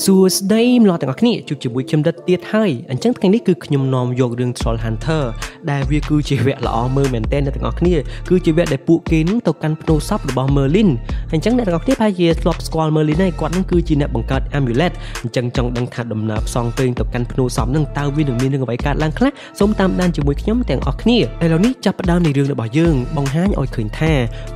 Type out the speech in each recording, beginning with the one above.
សួស្តីម្ល៉េះទាំងអស់គ្នាជួបជាមួយខ្ញុំដិតទៀតហើយអញ្ចឹងថ្ងៃនេះគឺខ្ញុំនាំយករឿង Troll Hunter ដែលវាគឺជាវគ្គល្អមើលមែនទែនអ្នកទាំងអស់គ្នាគឺជាវគ្គដែលពួកគេនឹងទៅកាន់ភ្នូសពរបស់ Merlin អញ្ចឹងអ្នកទាំងអស់គ្នាប្រហែលជាធ្លាប់ស្គាល់ Merlin ហើយគាត់នឹងគឺជាអ្នកបង្កើត amulet អញ្ចឹងចង់ដឹងថាដំណើរផ្សងព្រេងទៅកាន់ភ្នូសពនឹងតើវានឹងមានរឿងអ្វីកើតឡើងខ្លះសូមតាមដានជាមួយខ្ញុំទាំងអស់គ្នាឥឡូវនេះចាប់ផ្ដើមនៃរឿងរបស់យើងបង្ហាញឲ្យឃើញថា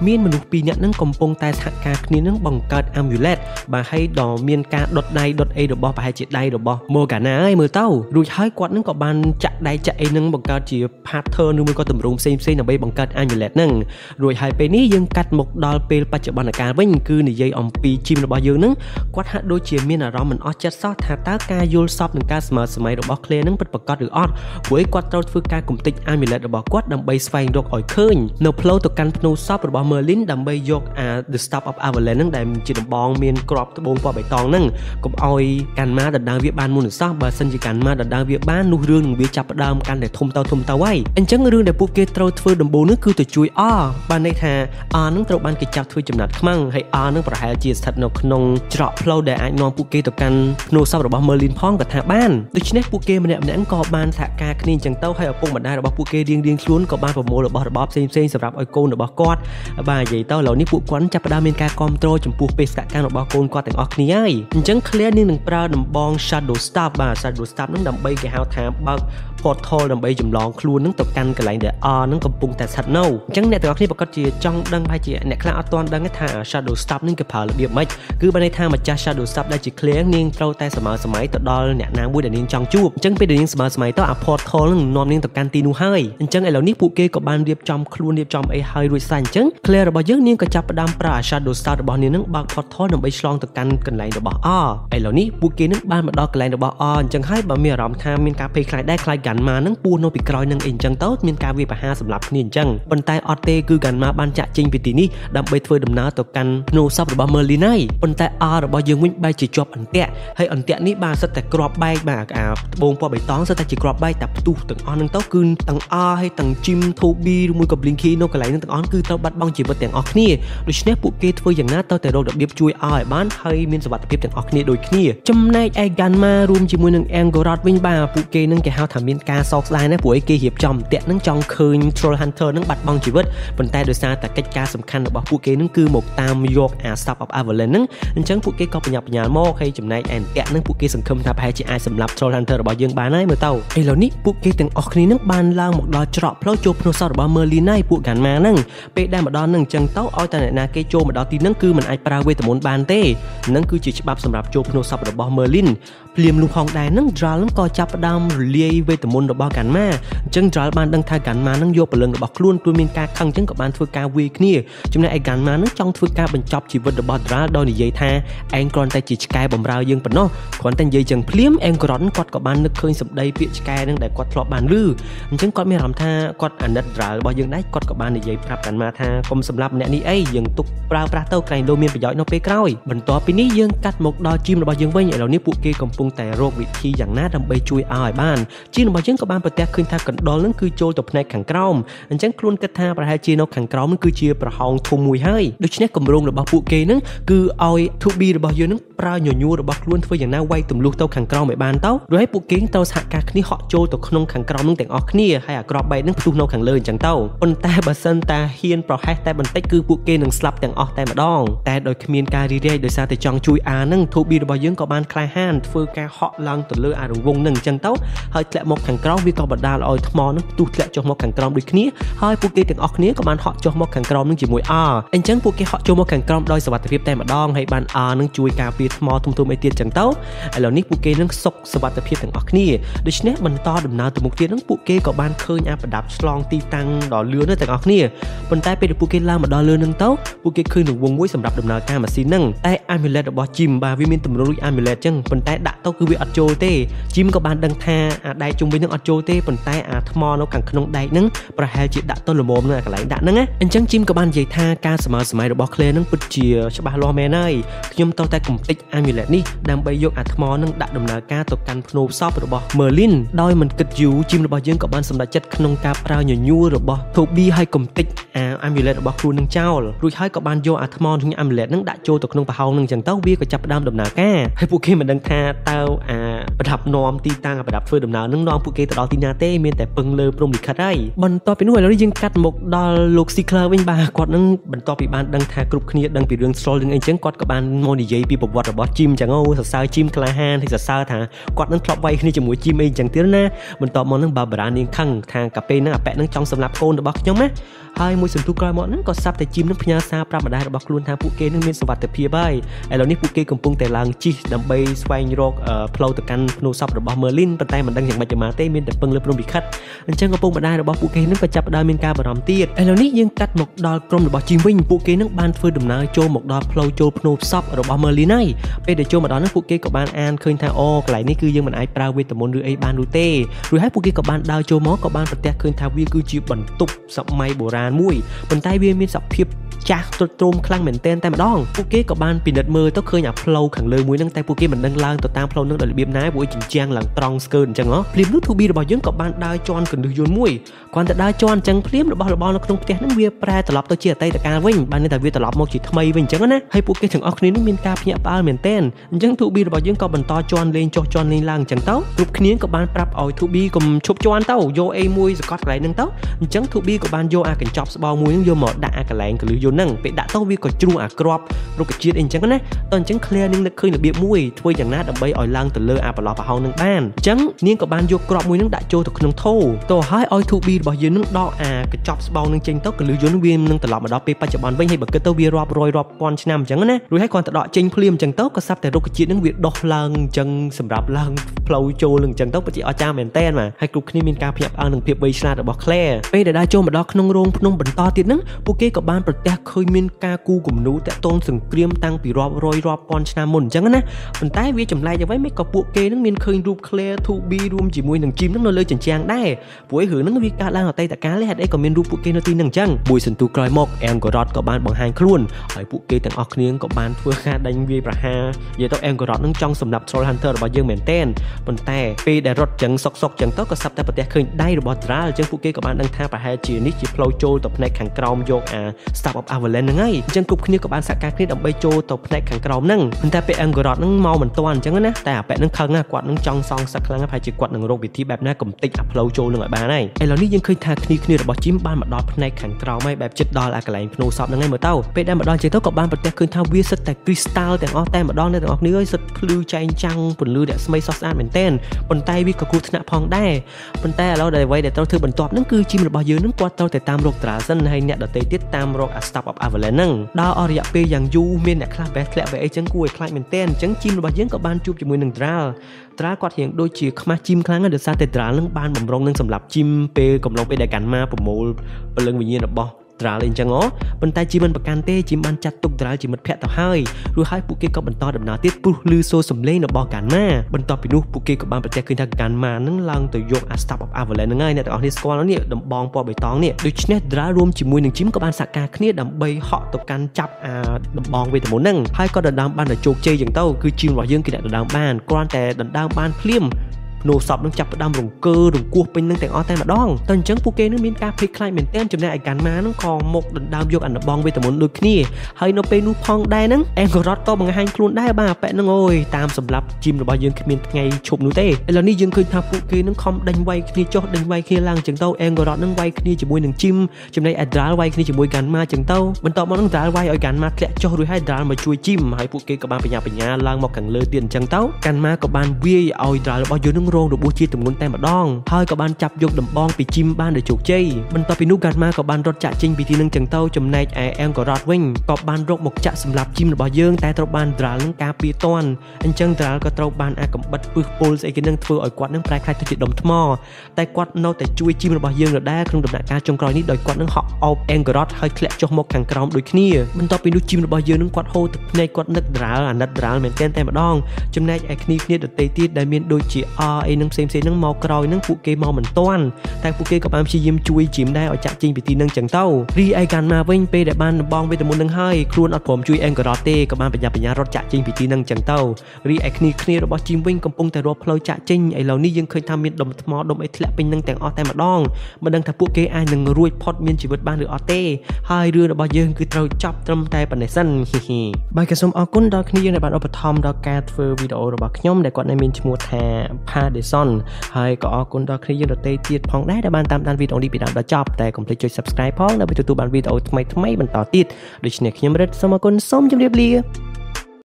មានមនុស្សពីរនាក់នឹងកំពុងតែសហការគ្នានឹងបង្កើត amulet បាទហើយដល់មានការដុតដៃដុតអីរបស់ប្រហែលជាដៃរបស់ Morgana ហើយមើលទៅរួចហើយគាត់នឹងក៏បានចាក់ដៃចាក់អីនឹងបង្កើតជា pattern ឬមួយក៏ទម្រង់ផ្សេងផ្សេងដើម្បីបង្កើត amulet ហ្នឹងរួចហើយពេលនេះយើងកាត់មកដល់ពេលបច្ចុប្បន្នកាលវិញគឺនិយាយអំពីជីមរបស់យើងហ្នឹងគាត់ហាក់ដូចជាមានអារម្មណ៍មិនអស់ចិត្តសោះថាតើការយល់សពនឹងការស្មើសម័យរបស់ Clay ហ្នឹងពិតប្រាកដឬអត់ព្រោះគាត់ត្រូវធ្វើការគំតិច amulet របស់គាត់ដើម្បីស្វែងរកឲ្យឃើញនៅផ្លូវទៅកាន់ភ្នូសពរបស់ Merlin ដើម្បីយកអា The Staff of Avalanche ហ្នឹងដែលជាដំបងមានក្របត្បូងពណ៌បៃតងហ្នឹងកុំឲ្យកាន់ម៉ាដណ្ដើមវាបានមុនសោះបើសិនជាកាន់ម៉ាដណ្ដើមវាបាននោះរឿងនឹងវាចាប់ផ្ដើមកាន់តែធំទៅធំទៅហើយអញ្ចឹងរឿងដែលពួកគេត្រូវធ្វើដំបូងនោះគឺទៅជួយអបានន័យថាអនឹងត្រូវបានគេចាប់ធ្វើចំណាត់ខ្មាំងហើយអនឹងប្រហែលជាស្ថិតនៅក្នុងច្រកផ្លូវដែលអាចនាំពួកគេទៅកាន់ភ្នូសពរបស់ Merlin ផងក៏ថាបានដូច្នេះពួកគេម្នាក់ម្នាក់ក៏បានសហការគ្នាអញ្ចឹងទៅហើយឪពុកម្ដាយរបស់ពួកគេរៀងរៀងខ្លួនក៏បានប្រមូលរបស់របរផ្សេងផ្សេងសម្រាប់ឲ្យកូនរបស់គាត់បាទនិយាយទៅឥឡូវនេះពួកគាត់ចាប់ផ្ដើមមានការគ្រប់គ្រងចំពោះបេសកកម្មរបស់កូនគាត់ទាំងអស់គ្នាហើយអញ្ចឹង Clear នឹងប្រើដំបង Shadow Staff បាទ Shadow Staff ហ្នឹងដើម្បីគេហៅថាបើក portal ដើម្បីចម្លងខ្លួនហ្នឹងទៅកាន់កន្លែងដែល R ហ្នឹងកំពុងតែស្ថិតនៅអញ្ចឹងអ្នកទាំងអស់គ្នាប្រកាសជាចង់ដឹងហើយជាអ្នកខ្លះអត់ទាន់ដឹងថា Shadow Staff ហ្នឹងគេប្រើរបៀបម៉េចគឺបានន័យថាម្ចាស់ Shadow Staff ដែលជា clear នាងត្រូវតែសម័យសម័យទៅដល់អ្នកណាមួយដែលនាងចង់ជួបអញ្ចឹងពេលដែលនាងសម័យសម័យទៅអា portal ហ្នឹងនាំនាងទៅកាន់ទីនោះហើយអញ្ចឹងឥឡូវនេះពួកគេក៏បានរៀបចំខ្លួនរៀបចំអីហើយរួចស្រេចអញ្ចឹង clear របស់យើងនាងក៏ចាប់ផ្ដើមប្រើ Shadow Staff របស់នាងហ្នឹងបើក portal ដើម្បីឆ្លងទៅកាន់កន្លែងរបស់ R ឥឡូវនេះពួកគេនឹងបានមកដល់កន្លែងរបស់ R អញ្ចឹងហើយបើមានអារម្មណ៍ថាមានការភ័យខ្លាចដែរខ្លាច Ganma នឹងពោះនៅពីក្រោយនឹងអីអញ្ចឹងទៅមានការវាយប្រហារសម្រាប់គ្នាអញ្ចឹងប៉ុន្តែអត់ទេគឺ Ganma បានចាក់ចេញពីទីនេះដើម្បីធ្វើដំណើរទៅកាន់ភ្នូសពរបស់ Merlin ហើយប៉ុន្តែ R របស់យើងវិញបែរជាជាប់អន្ទាក់ហើយអន្ទាក់នេះបានសិតតែក្របបែកបាទអាត្បូងពណ៌បៃតងសិតតែជាក្របបែកតែផ្ទុះទាំងអស់នឹងទៅគឺទាំង R ហើយទាំង Jim Toby ឬមួយក៏ Blinky នៅកន្លែងនឹងទាំងអស់គឺត្រូវបាត់បង់ជីវិតទាំងអស់គ្នាដូច្នេះពួកគេធ្វើយ៉ាងណាទៅតែរករបៀបជួយ R ឲ្យបានហើយមានសុវត្ថិភាពទាំងអស់គ្នាដូចគ្នាចំណែកឯ Ganma រួមជាមួយនឹង Angorot វិញបាទពួកគេនឹងគេហៅថាមានការសោកស្ដាយណាស់ព្រោះឯគេរៀបចំតាក់នឹងចង់ឃើញ Troll Hunter នឹងបាត់បង់ជីវិតប៉ុន្តែដោយសារតែកិច្ចការសំខាន់របស់ពួកគេនឹងគឺមកតាមយកអា Staff of Avalanche នឹងអញ្ចឹងពួកគេក៏បញ្ញាបញ្ញាលមកហើយចំណែកឯតាក់នឹងពួកគេសង្ឃឹមថាប្រហែលជាអាចសម្លាប់ Troll Hunter របស់យើងបានហើយមើលទៅឥឡូវនេះពួកគេទាំងអស់គ្នានឹងបានឡើងមកដល់ច្រកផ្លូវចូលភ្នោះសតរបស់ Merlin ហើយពួក Ganma នឹងពេលដែលមកដល់នឹងអញ្ចឹងទៅឲ្យតែអ្នកណាគេចូលមកដល់ទីនឹងគឺមិនអាចប្រើវេទមន្តបានទេនឹងគឺជាច្បាប់សម្រាប់ចូលភ្នោះសពរបស់ Merlin ភ្លាមនោះផងដែរនឹង Dral នឹងក៏ចាប់ផ្ដើមរលាយវេទមន្តរបស់ Ganma អញ្ចឹង Dral បានដឹងថា Ganma នឹងយកព្រលឹងរបស់ខ្លួនខ្លួនមានការខឹងអញ្ចឹងក៏បានធ្វើការវាយគ្នាចំណែកឯ Ganma នឹងចង់ធ្វើការបញ្ចប់ជីវិតរបស់ Dral ដោយនិយាយថាឯងគ្រាន់តែជាឆ្កែបំរើយើងប៉ុណ្ណោះគ្រាន់តែនិយាយចឹងភ្លាម Angron គាត់ក៏បាននឹកឃើញសម្ដីពាក្យឆ្កែនឹងដែលគាត់ធ្លាប់បានឮអញ្ចឹងគាត់មានអារម្មណ៍ថាគាត់អាណិត Dral របស់យើងដែរគាត់ក៏បាននិយាយប្រាប់ Ganma ថាកុំសម្លាប់ម្នាក់នេះអីយើងទុកប្រើប្រាស់ទៅក្រែងលោមានប្រយោជន៍នៅពេលក្រោយបន្ទាប់ពីនេះយើងកាត់មកដល់ជីមរបស់យើងវិញឥឡូវនេះពួកគេកំពុងតែរកវិធីយ៉ាងណាដើម្បីជួយឲ្យបានជីមរបស់យើងក៏បានប្រទះឃើញថាកណ្ដុលនឹងគឺចូលទៅផ្នែកខាងក្រោមអញ្ចឹងខ្លួនគិតថាប្រហែលជានៅខាងក្រោមនឹងគឺជាប្រហោងធំមួយហើយដូច្នេះគម្រោងរបស់ពួកគេនឹងគឺឲ្យ to be របស់យើងនឹងប្រើញញួររបស់ខ្លួនធ្វើយ៉ាងណាវាយទម្លុះទៅខាងក្រោមឲ្យបានទៅរួចឲ្យពួកគេត្រូវសហការគ្នាហក់ចូលទៅក្នុងខាងក្រោមនឹងទាំងអស់គ្នាហើយអាក្របបែកនឹងផ្ទុះនៅខាងលើអញ្ចឹងទៅប៉ុន្តែបើសិនតាហ៊ានប្រហែសតែបន្តិចគឺពួកគេនឹងស្លាប់ទាំងអស់តែម្ដងតែដោយគ្មានការរីរាយដោយសារតែចង់ជួយអានឹង to be របស់យើងក៏បានក្លាហានធ្វើការហក់ឡើងទៅលើអារង្វង់នឹងអញ្ចឹងទៅហើយធ្លាក់មកខាងក្រោមវាក៏បណ្ដាលឲ្យថ្មនឹងផ្ទុះធ្លាក់ចុះមកខាងក្រោមដូចគ្នាហើយពួកគេទាំងអស់គ្នាក៏បានហក់ចុះមកខាងក្រោមនឹងជាមួយ R អញ្ចឹងពួកគេហក់ចូលមកខាងក្រោមដោយសុវត្ថិភាពតែម្ដងហើយបាន R នឹងជួយការពារថ្មធំធំអីទៀតអញ្ចឹងទៅឥឡូវនេះពួកគេនឹងសុខសុវត្ថិភាពទាំងអស់គ្នាដូច្នេះបន្តដំណើរទៅមុខទៀតនឹងពួកគេក៏បានឃើញអាប្រដាប់ឆ្លងទីតាំងដ៏លឿនទាំងអស់គ្នាប៉ុន្តែពេលដែលពួកគេឡើងមកដល់លឿននឹងទៅពួកគេឃើញនឹងវងមួយសម្រាប់ដំណើរការម៉ាស៊ីននឹងតែ amulet របស់ Jim បាទវាមានទម្រង់ដូច amulet អញ្ចឹងប៉ុន្តែដាក់ទៅគឺវាអត់ចូលទេ Jim ក៏បានដឹងថាអាដែកជុំវិញនឹងអត់ចូលទេប៉ុន្តែអាថ្មនៅខាងក្នុងដែកនឹងប្រហែលជាដាក់ទៅល្មមនៅកន្លែងដាក់ហ្នឹងណាអញ្ចឹង Jim ក៏បាននិយាយថាការសម័យសម័យរបស់ Clay នឹងពិតជាច្បាស់លាស់មែនហើយខ្ញុំត្រូវតែកំទេច amulet នេះដើម្បីយកអាថ្មនឹងដាក់ដំណើរការទៅកាន់ភ្នូសពរបស់ Merlin ដោយមិនគិតយូរ Jim របស់យើងក៏បានសម្រេចចិត្តក្នុងការប្រើញញួររបស់ Toby ឲ្យកំទេចអា amulet របស់ខ្លួននឹងចោលរួចហើយក៏បានយកអាថ្មនឹង amulet នឹងដាក់ចូលទៅក្នុងប្រហោងនឹងអញ្ចឹងទៅវាក៏ចាប់ផ្ដើមដំណើរណាការហើយពួកគេមិនដឹងថាតើអាប្រដាប់នាំទីតាំងប្រដាប់ធ្វើដំណើរនឹងនាំពួកគេទៅដល់ទីណាទេមានតែពឹងលើព្រំលិខិតហើយបន្ទាប់ពីនោះឥឡូវយើងកាត់មកដល់លោក Sickler វិញបាទគាត់នឹងបន្ទាប់ពីបានដឹងថាគ្រប់គ្នាដឹងពីរឿង Stroll រឿងអីចឹងគាត់ក៏បានមកនិយាយពីប្រវត្តិរបស់ Jim ចឹងអូសរសើរ Jim ក្លាហានហើយសរសើរថាគាត់នឹងធ្លាប់វាយគ្នាជាមួយ Jim អីចឹងទៀតណាបន្ទាប់មកនឹង Barbara នាងខឹងថាកាពេលហ្នឹងអាប៉ែនឹងចង់សម្លាប់កូនរបស់ខ្ញុំណាហើយមួយសន្ទុះក្រោយមកហ្នឹងក៏សាប់តែជីមនឹងផ្ញើសារប្រាប់ម្ដាយរបស់ខ្លួនថាពួកគេនឹងមានសុវត្ថិភាពហើយឥឡូវនេះពួកគេកំពុងតែឡើងជិះដើម្បីស្វែងរកផ្លូវទៅកាន់ភ្នូសពរបស់ Merlin ប៉ុន្តែមិនដឹងយ៉ាងម៉េចទៅមកទេមានតែពឹងលើព្រំលិខិតអញ្ចឹងកំពុងម្ដាយរបស់ពួកគេនឹងក៏ចាប់ផ្ដើមមានការបារម្ភទៀតឥឡូវនេះយើងកាត់មកដល់ក្រុមរបស់ជីមវិញពួកគេនឹងបានធ្វើដំណើរចូលមកដល់ផ្លូវចូលភ្នូសពរបស់ Merlin ហើយពេលដែលចូលមកដល់នោះពួកគេក៏បានអានឃើញថាអូកន្លែងនេះគឺយើងមិនអាចប្រើវេទមន្តឬអីបាននោះទេរួចហើយពួកគេក៏បានដើរចូលមកក៏បានប្រទះឃើញថាវាគឺជាបន្ទប់សម័យបុរាណមួយប៉ុន្តែតែវាមានសភាពចាស់ទ្រុឌទ្រោមខ្លាំងមែនទែនតែម្ដងពួកគេក៏បានពិនិត្យមើលទៅឃើញអាផ្លូវខាងលើមួយហ្នឹងតែពួកគេមិនដឹងឡើងទៅតាមផ្លូវហ្នឹងដោយរបៀបណាព្រោះជញ្ជាំងឡើងត្រង់ស្កើអញ្ចឹងហ៎ភ្លាមនោះ 2B របស់យើងក៏បានដើរជន់កណ្ដុះយន្តមួយគាត់ទៅដើរជន់អញ្ចឹងភ្លាមរបស់របរនៅក្នុងផ្ទះហ្នឹងវាប្រែត្រឡប់ទៅជាអតីតកាលវិញបានន័យថាវាត្រឡប់មកជាថ្មីវិញអញ្ចឹងណាហើយពួកគេទាំងអស់គ្នានេះមានការភ្ញាក់ផ្អើលមែនទែនអញ្ចឹង 2B របស់យើងក៏បន្តជន់លេងចុះជន់លេងឡើងអញ្ចឹងទៅគ្រប់គ្នាក៏បានប្រាប់ឲ្យ 2B កុំឈប់ជន់ទៅយក A មួយសកត់កន្លែងហ្នឹងទៅអញ្ចឹង 2B ក៏បានយកអាកញ្ចប់ស្បោមួយហ្នឹងយកមកដាក់អាកន្លែងកលឺយន្តហ្នឹងពេលដាក់ទៅវាក៏ជ្រុះអាក្របរុក្ខជាតិអីអញ្ចឹងណាតអញ្ចឹង Claire នាងនឹកឃើញរបៀបមួយធ្វើយ៉ាងណាដើម្បីឲ្យឡើងទៅលើអាប្រឡោះប្រហោងនឹងបានអញ្ចឹងនាងក៏បានយកក្របមួយនឹងដាក់ចូលទៅក្នុងថូតោះឲ្យឲ្យ 2B របស់យើងនឹងដកអាកញ្ចប់ស្បោងនឹងចេញទៅកលឺយន្តវានឹងត្រឡប់មកដល់ពេលបច្ចុប្បន្នវិញហើយបើគិតទៅវារាប់រយរាប់ពាន់ឆ្នាំអញ្ចឹងណារួចហើយគាត់ទៅដកចេញភ្លាមអញ្ចឹងទៅក៏សាប់តែរុក្ខជាតិនឹងវាដុះឡើងអញ្ចឹងសម្រាប់ឡើងផ្លូវចូលនឹងអញ្ចឹងទៅពិតជាអស្ចារ្យមែនតើបាទហើយគ្រប់គ្នាមានការភ្ញាក់ផ្អើលនឹងភាពវៃឆ្លាតរបស់ Claire ពេលដែលដើរចូលមកដល់ក្នុងរោងភ្នំបន្តទៀតហ្នឹងពួកគេក៏បានប្រទះឃើញមានការគូគំនូតាក់ទងសង្គ្រាមតាំងពីរាប់រយរាប់ពាន់ឆ្នាំមុនអញ្ចឹងណាប៉ុន្តែវាចម្លែកអ្វីមិនក៏ពួកគេនឹងមានឃើញរូប Claire 2B រួមជាមួយនឹង Jim នឹងនៅលើជញ្ជាំងដែរព្រោះរឿងហ្នឹងវាកើតឡើងអតីតកាលហេតុអីក៏មានរូបពួកគេនៅទីហ្នឹងអញ្ចឹងមួយសន្ទុះក្រោយមក Angorot ក៏បានបង្ហាញខ្លួនហើយពួកគេទាំងអស់គ្នាក៏បានធ្វើការដេញវាយប្រហារនិយាយទៅ Angorot នឹងចង់សម្លាប់ Troll Hunter របស់យើងមែនទែនប៉ុន្តែពេលដែលរត់ចឹងសុកសុកចឹងទៅក៏សាប់តែប្រទះឃើញដៃរបស់ Dral អញ្ចឹងពួកគេក៏បានដឹងថាប្រហែលជានេះជាផ្លូវចូលទៅផ្នែកខាងក្រោមយកអា Staff of Avalanche ហ្នឹងហើយអញ្ចឹងគ្រប់គ្នាក៏បានសហការគ្នាដើម្បីចូលទៅផ្នែកខាងក្រោមហ្នឹងប៉ុន្តែពេល Angorot ហ្នឹងមកមិនទាន់អញ្ចឹងណាតែអាប៉ែហ្នឹងខឹងណាគាត់នឹងចង់សងសឹកខ្លាំងណាស់ប្រហែលជាគាត់នឹងរកវិធីបែបណាកំតិចអាផ្លូវចូលនឹងឲ្យបានហើយឥឡូវនេះយើងឃើញថាគ្នាគ្នារបស់ជីមបានមកដល់ផ្នែកខាងក្រោមហើយបែបចិត្តដល់អាកន្លែងភ្នូសពហ្នឹងហើយមើលទៅពេលដែលមកដល់ជាទៅក៏បានប្រទះឃើញថាវាសិតតែគ្រីស្តាល់ទាំងអស់តែម្ដងអ្នកទាំងអស់គ្នាហើយសិតភ្លឺចែងចាំងពន្លឺរស្មីស្រស់ស្អាតមែនទែនប៉ុន្តែវាក៏គ្រោះថ្នាក់ផងដែរប៉ុន្តែឥឡូវដែលអ្វីដែលត្រូវធ្វើបន្ទាប់ហ្នឹងគឺជីមរបស់យើងហ្នឹងគាត់ត្រូវតែតាមរកត្រាសិនហើយអ្នកដទៃទៀតតាមរកអា Stop of Avalanche ហ្នឹងដល់អស់រយៈពេលយ៉ាងយូរមានអ្នកខ្លះបែបធ្លាក់បែបអីចឹងគួរឲ្យខ្លាចមែនទែនអញ្ចឹងជីមរបស់យើងក៏បានជួបជាមួយនឹង Dral Dral គាត់រៀងដូចជាខ្មាស់ជីមខ្លាំងដោយសារតែ Dral នឹងបានបំរុងនឹងសម្រាប់ជីមពេលកំឡុងពេលដែលកាន់មកប្រមូលពលឹងវិញ្ញាណរបស់ ត្រាល់អីចឹងហ៎ប៉ុន្តែជីមិនប្រកាន់ទេជីបានចាត់ទុកត្រាល់ជាមិត្តភ័ក្តិទៅហើយរួចហើយពួកគេក៏បន្តដំណើរទៀតព្រោះឮសូរសំឡេងរបស់កានម៉ាបន្ទាប់ពីនោះពួកគេក៏បានប្រទះឃើញថាកានម៉ានឹងឡើងទៅយកអា Staff of Avalanche ហ្នឹងហើយអ្នកទាំងអស់នេះស្គាល់នេះដំបងពណ៌បៃតងនេះដូច្នេះត្រាល់រួមជាមួយនឹងជីមក៏បានសហការគ្នាដើម្បីហក់ទៅកាន់ចាប់អាដំបងវេទមន្តហ្នឹងហើយក៏ដណ្ដើមបានតែជោគជ័យចឹងទៅគឺជីមរបស់យើងគឺអ្នកដណ្ដើមបានគ្រាន់តែដណ្ដើមបានភ្លាម នោះសពនឹងចាប់ផ្ដើមរង្គើរង្គោះពេញនឹងទាំងអស់តែម្ដងតែអញ្ចឹងពួកគេនឹងមានការភ័យខ្លាចមែនទែនចំណែកឯកាន់ម៉ានឹងក៏មកដណ្ដើមយកអនុបងវេទមន្តដូចគ្នាហើយនៅពេលនោះផងដែរហ្នឹងអេងក៏រត់ក៏បង្ហាញខ្លួនដែរបាទប៉ែហ្នឹងអូយតាមសម្រាប់ជីមរបស់យើងគ្មានថ្ងៃឈប់នោះទេឥឡូវនេះយើងឃើញថាពួកគេនឹងខំដេញវាយគ្នាចុះដេញវាយគ្នាឡើងអញ្ចឹងទៅអេងក៏រត់នឹងវាយគ្នាជាមួយនឹងជីមចំណែកឯដ្រាលវាយគ្នាជាមួយកាន់ម៉ាអញ្ចឹងទៅបន្ទាប់មកនឹងដ្រាលវាយឲ្យកាន់ម៉ាធ្លាក់ចុះរួចហើយដ្រាលមកជួយជីមហើយពួកគេក៏បានបញ្ញាបញ្ញាឡើងមកខាងលើទៀតអញ្ចឹងទៅកាន់ម៉ាក៏បានវាយឲ្យដ្រាលរបស់យើងនឹងរងរបួសជាទម្ងន់តែម្ដងហើយក៏បានចាប់យកដំបងពីជីមបានដោយជោគជ័យបន្ទាប់ពីនោះកាត់ម៉ាក៏បានរត់ចាក់ចេញពីទីនឹងចឹងទៅចំណែកឯអេងក៏រត់វិញក៏បានរកមកចាក់សម្រាប់ជីមរបស់យើងតែត្រូវបានដ្រាល់នឹងការពារតន់អញ្ចឹងដ្រាល់ក៏ត្រូវបានអាកំបិតពឹសពុលស្អីគេនឹងធ្វើឲ្យគាត់នឹងប្រែខ្លាចទៅជាដុំថ្មតែគាត់នៅតែជួយជីមរបស់យើងដដែលក្នុងដំណាក់កាលចុងក្រោយនេះដោយគាត់នឹងហក់អោបអេងក៏រត់ហើយធ្លាក់ចុះមកខាងក្រោមដូចគ្នាបន្ទាប់ពីនោះជីមរបស់យើងនឹងគាត់ហូរទឹកភ្នែកគាត់នឹកដ្រាល់អាណិតដ្រាល់មែនទែនតែម្ដងចំណែកឯគ្នាគ្នាដទៃទៀតដែលមានដូចជា R អីនឹងផ្សេងៗហ្នឹងមកក្រោយហ្នឹងពួកគេមកមិនទាន់តែពួកគេក៏បានព្យាយាមជួយជីមដែរឲ្យចាក់ចេញពីទីហ្នឹងចឹងទៅរីឯកាន់មកវិញពេលដែលបានបងវេទមន្តហ្នឹងហើយខ្លួនអត់ព្រមជួយអេងការ៉ាទេក៏បានបញ្ញាបញ្ញារត់ចាក់ចេញពីទីហ្នឹងចឹងទៅរីឯគ្នាគ្នារបស់ជីមវិញកំពុងតែរកផ្លូវចាក់ចេញឥឡូវនេះយើងឃើញថាមានដុំថ្មដុំអីធ្លាក់ពេញនឹងទាំងអស់តែម្ដងមិនដឹងថាពួកគេអាចនឹងរួចផុតមានជីវិតបានឬអត់ទេហើយរឿងរបស់យើងគឺត្រូវចាប់ត្រឹមតែប៉ុណ្ណេះសិនហ៊ីហ៊ីបាទក៏សូមអរគុណដល់គ្នាយើងដែលបានឧបត្ថម្ភដល់ការធ្វើវីដេអូរបស់ខ្ញុំដែលគាត់នៅមានឈ្មោះថា Padeson ហើយក៏អរគុណដល់គ្នាយើងដទៃទៀតផងដែរដែលបានតាមដានវីដេអូនេះពីដើមដល់ចប់តែកុំភ្លេចចុច Subscribe ផងដើម្បីទទួលបានវីដេអូថ្មីៗបន្តទៀតដូច្នេះខ្ញុំរិទ្ធសូមអរគុណសូមជម្រាបលា